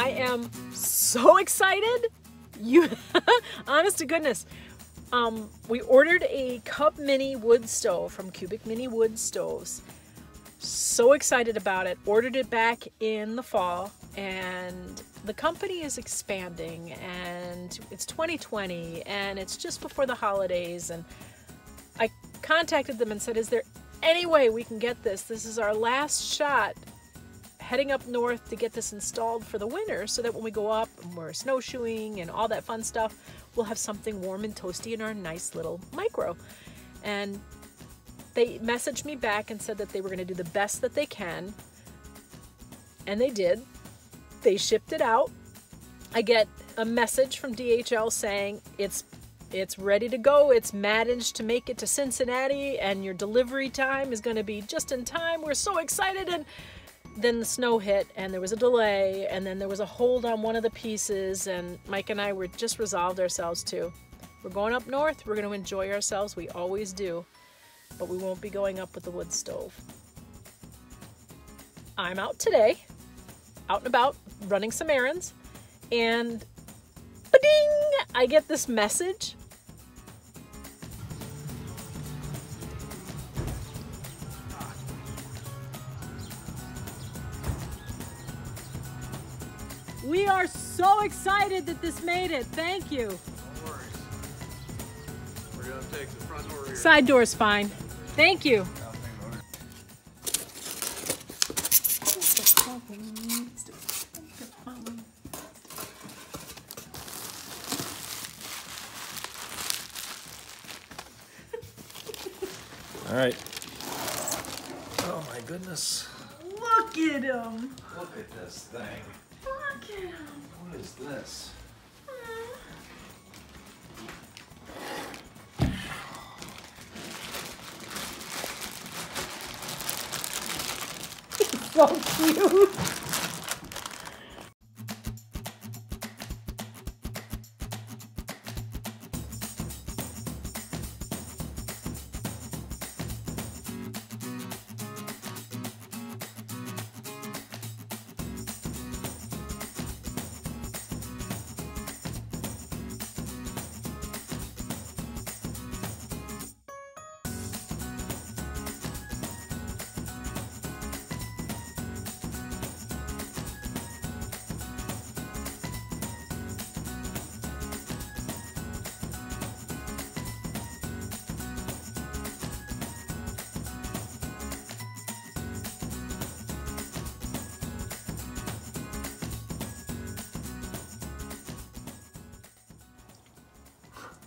I am so excited. You, honest to goodness, um, we ordered a Cub Mini wood stove from Cubic Mini Wood Stoves. So excited about it. Ordered it back in the fall, and the company is expanding, and it's 2020, and it's just before the holidays, and I contacted them and said, "Is there any way we can get this? This is our last shot heading up north to get this installed for the winter so that when we go up and we're snowshoeing and all that fun stuff, we'll have something warm and toasty in our nice little micro. And they messaged me back and said that they were going to do the best that they can. And they did. They shipped it out. I get a message from DHL saying it's it's ready to go. It's managed to make it to Cincinnati and your delivery time is going to be just in time. We're so excited and then the snow hit and there was a delay and then there was a hold on one of the pieces and Mike and I were just resolved ourselves to we're going up north we're going to enjoy ourselves we always do but we won't be going up with the wood stove. I'm out today out and about running some errands and ding I get this message are so excited that this made it. Thank you. No worries. We're gonna take the front door here. Side door's fine. Thank you. All right. Oh my goodness. Look at him. Look at this thing. What is this? So cute.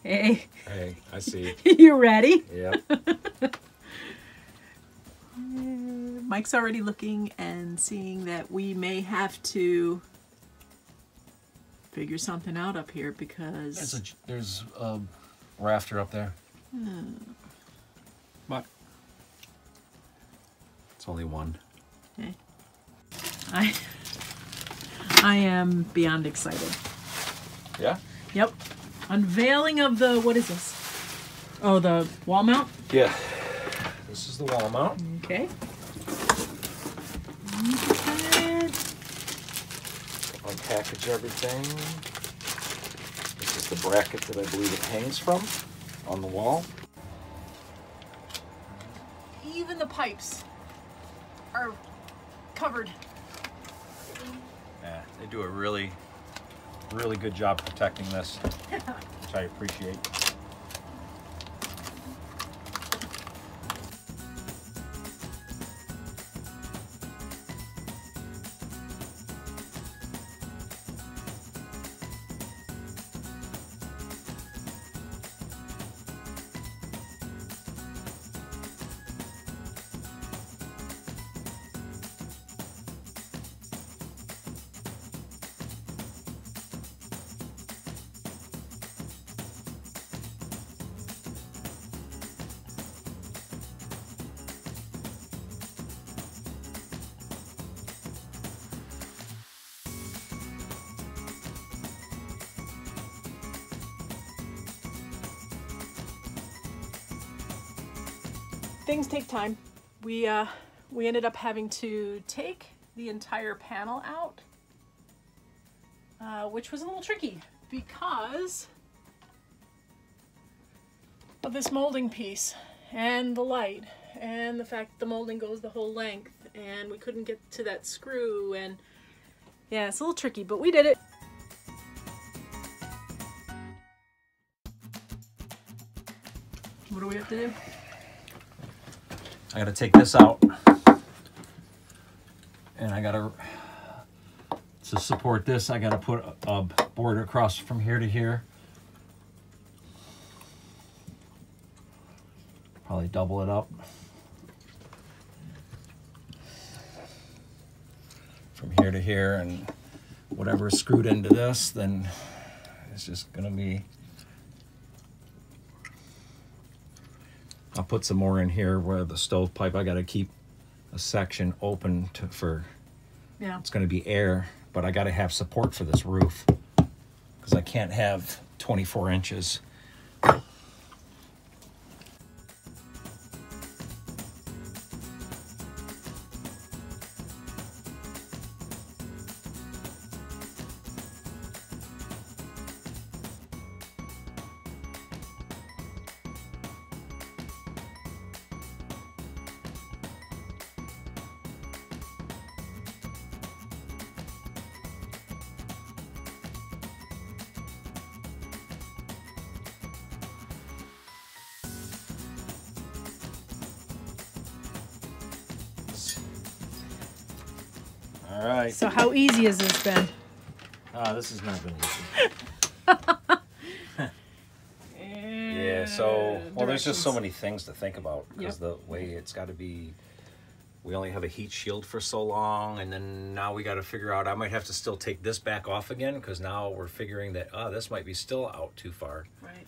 Hey, Hey, I see. you ready? Yep. Mike's already looking and seeing that we may have to figure something out up here because There's a there's a rafter up there. Hmm. But it's only one. Okay. I I am beyond excited. Yeah. Yep. Unveiling of the what is this? Oh, the wall mount. Yeah. This is the wall mount. Okay. Unpackage everything. This is the bracket that I believe it hangs from on the wall. Even the pipes are covered. Yeah, they do a really, really good job protecting this, which I appreciate. Things take time. We uh we ended up having to take the entire panel out uh, which was a little tricky because of this molding piece and the light and the fact the molding goes the whole length and we couldn't get to that screw and yeah, it's a little tricky, but we did it. What do we have to do? I gotta take this out. And I gotta, to support this, I gotta put a, board across from here to here. Probably double it up. From here to here and whatever is screwed into this, then it's just gonna be I'll put some more in here where the stovepipe, I gotta keep a section open to, for, Yeah. it's gonna be air, but I gotta have support for this roof. Cause I can't have twenty-four inches. All right. So how easy has this been? Ah, this has not been easy. Yeah, so, well, there's just so many things to think about because the way it's got to be, we only have a heat shield for so long, and then now we got to figure out, I might have to still take this back off again because now we're figuring that, oh, this might be still out too far. Right.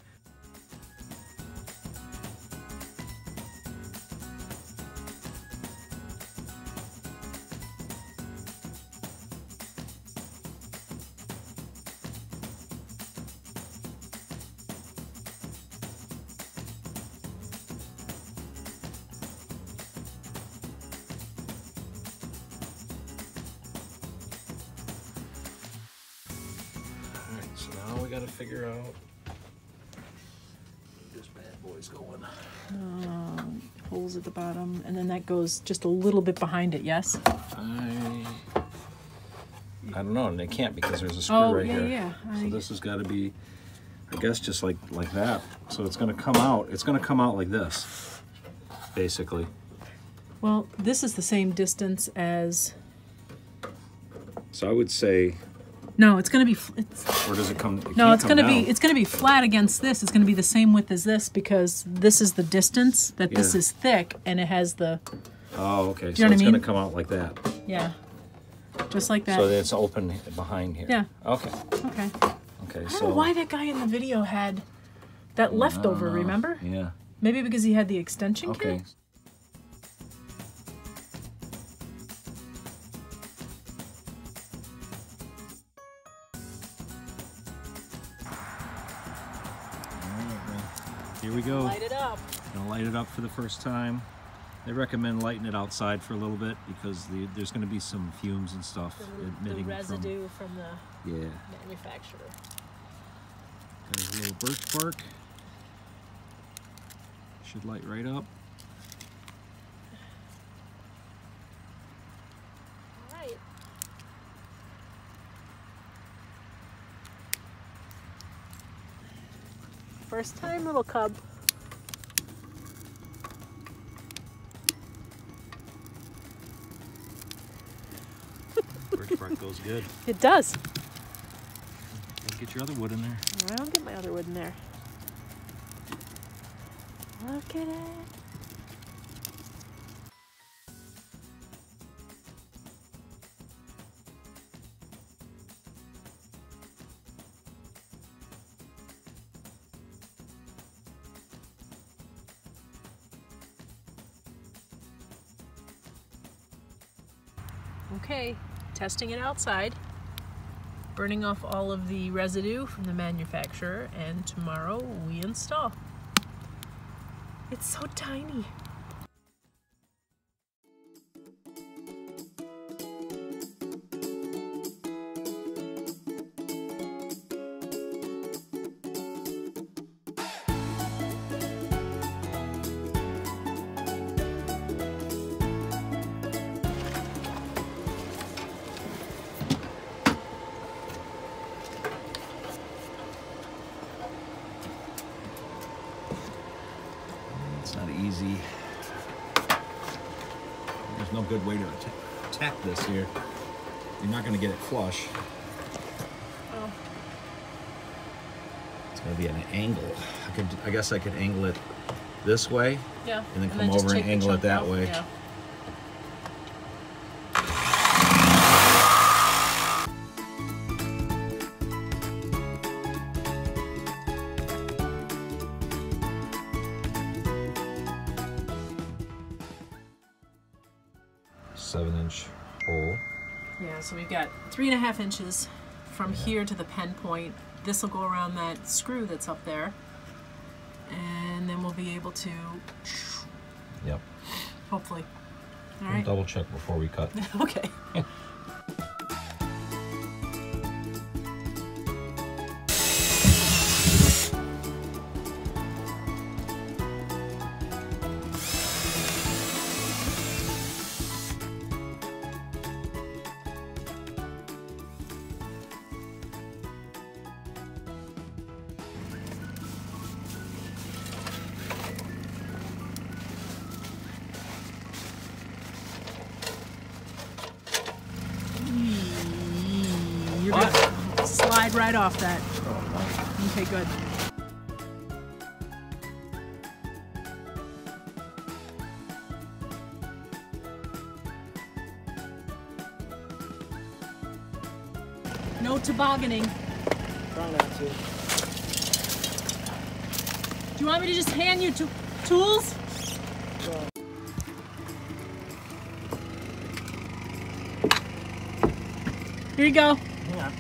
Holes at the bottom, and then that goes just a little bit behind it. Yes. I, I don't know, and they can't because there's a screw Oh, right yeah, here. yeah, So I- this has got to be, I guess, just like like that. So it's going to come out. It's going to come out like this, basically. Well, this is the same distance as. So I would say, No, it's gonna be. It's, or does it come? It no, it's gonna be. It's gonna be flat against this. It's gonna be the same width as this because this is the distance that this is thick, and it has the Oh, okay. So what I it's going to come out like that. yeah, just like that. So it's open behind here. Yeah. Okay. okay. Okay. I don't so. know why that guy in the video had that leftover. Remember? Yeah. Maybe because he had the extension Okay. kit. We go. Light it up. Gonna light it up for the first time. They recommend lighting it outside for a little bit because the, there's gonna be some fumes and stuff The, the emitting residue from, the. Yeah. manufacturer. There's a little birch bark. Should light right up. All right. First time, little cub. Birch bark goes good. It does. Get your other wood in there. I don't get my other wood in there. Look at it. Okay, testing it outside burning off all of the residue from the manufacturer, and tomorrow we install. It's so tiny. Good way to attack, this here. You're not going to get it flush. Oh. It's going to be at an angle. I could, I guess I could angle it this way. Yeah. And then come just over and angle it that out. way. Yeah. Seven inch hole. Yeah, so we've got three and a half inches from here to the pen point. This will go around that screw that's up there. And then we'll be able to, Yep. hopefully. All We'll right. double check before we cut. Okay. right off that. Okay, good. No tobogganing. Try not to. Do you want me to just hand you tools? Here you go. Hang on.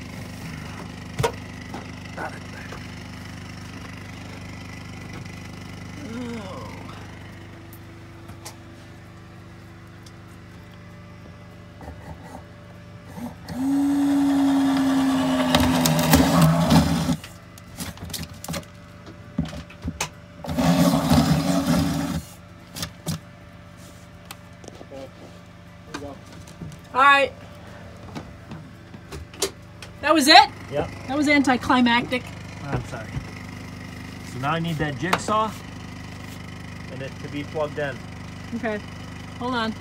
Okay. Here you go. All right. That was it? Yep. That was anticlimactic. Oh, I'm sorry. So now I need that jigsaw and it to be plugged in. Okay. Hold on.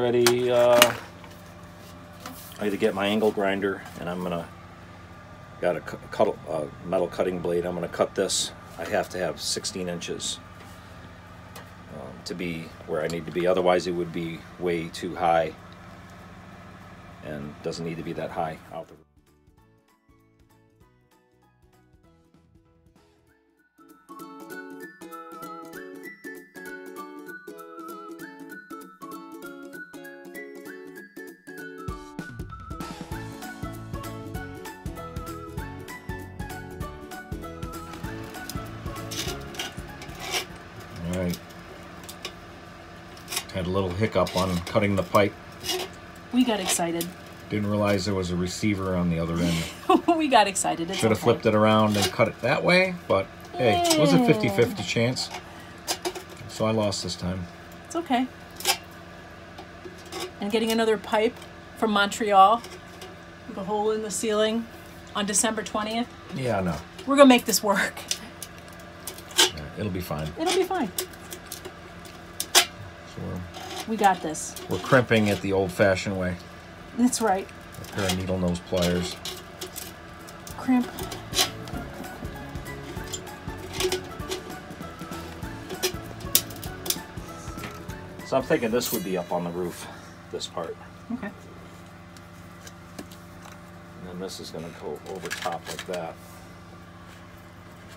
Ready. Uh, I to get my angle grinder, and I'm gonna got a cut, uh, metal cutting blade. I'm gonna cut this. I have to have 16 inches um, to be where I need to be. Otherwise, it would be way too high, and doesn't need to be that high out the. Had a little hiccup on cutting the pipe. We got excited. Didn't realize there was a receiver on the other end. we got excited. Should have okay. flipped it around and cut it that way, but hey, it was a 50 50 chance. So I lost this time. It's okay. And getting another pipe from Montreal with a hole in the ceiling on December 20th. Yeah, no. We're going to make this work. Yeah, it'll be fine. It'll be fine. So we're, got this. we're crimping it the old fashioned way. That's right. A pair of needle nose pliers. Crimp. So I'm thinking this would be up on the roof, this part, Okay. and then this is going to go over top like that,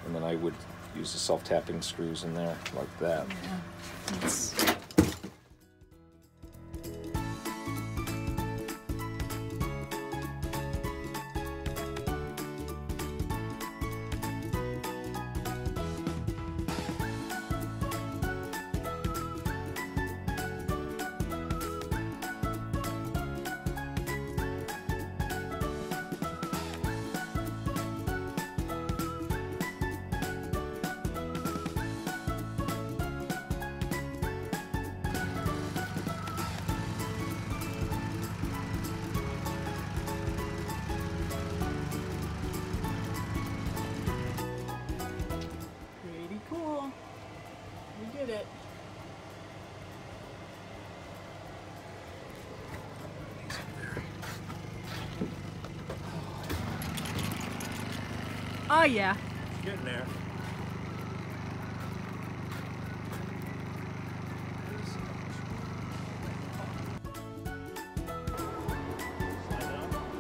and then I would use the self-tapping screws in there like that. That's- Oh yeah. Getting there.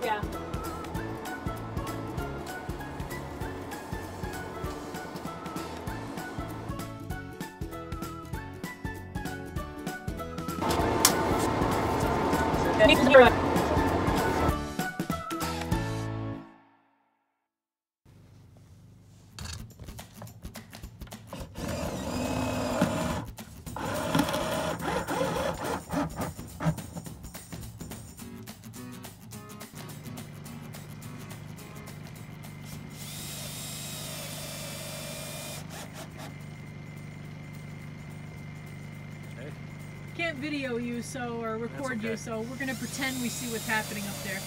Yeah. Okay. Video you so or record you, so we're gonna pretend we see what's happening up there.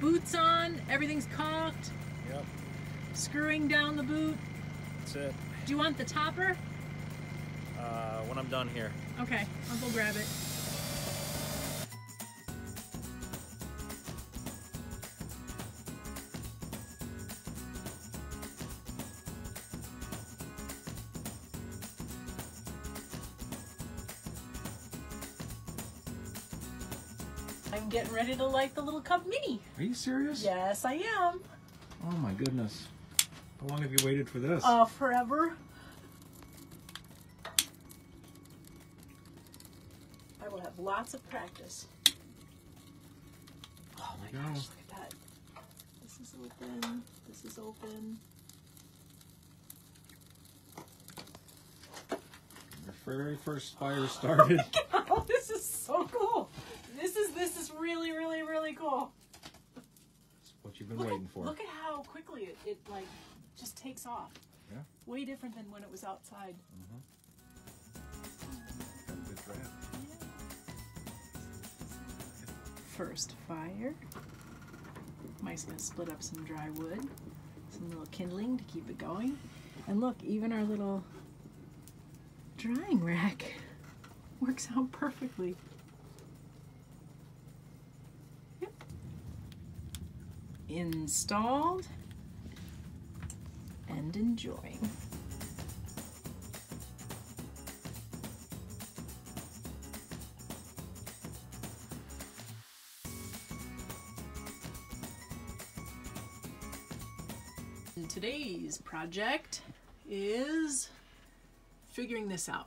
Boots on, everything's caulked, Yep. screwing down the boot. That's it. Do you want the topper? Uh, when I'm done here. Okay, I'll go grab it. I'm getting ready to light the little Cub Mini. Are you serious? Yes, I am. Oh my goodness. How long have you waited for this? Uh, forever. I will have lots of practice. Oh my gosh, go. look at that. This is open. This is open. Your very first fire started. Oh, this is so cool. This is this is really really really cool. That's what you've been Look waiting at, for. look at how quickly it, it like just takes off. Yeah. Way different than when it was outside. Mm-hmm. Got a good draft. First fire. Mike's gonna split up some dry wood, some little kindling to keep it going. And look, even our little drying rack works out perfectly. Installed and enjoying. And today's project is figuring this out.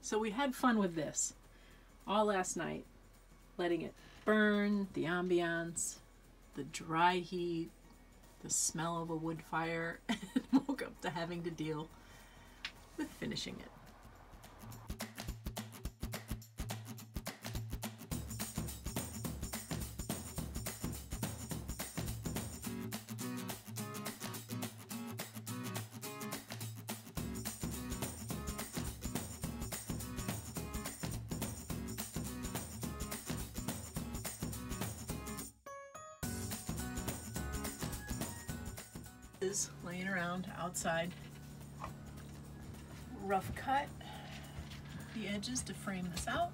So we had fun with this all last night, letting it burn, the ambiance, the dry heat, the smell of a wood fire, and woke up to having to deal with finishing it. Is laying around outside. Rough cut the edges to frame this out.